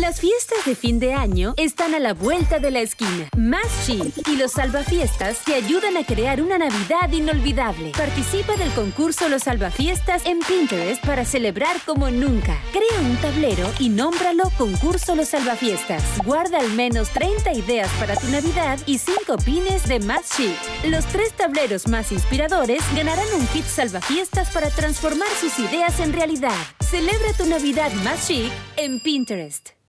Las fiestas de fin de año están a la vuelta de la esquina. Más chic y los salvafiestas te ayudan a crear una Navidad inolvidable. Participa del concurso Los Salvafiestas en Pinterest para celebrar como nunca. Crea un tablero y nómbralo Concurso Los Salvafiestas. Guarda al menos 30 ideas para tu Navidad y 5 pines de Más chic. Los tres tableros más inspiradores ganarán un kit salvafiestas para transformar sus ideas en realidad. Celebra tu Navidad más chic en Pinterest.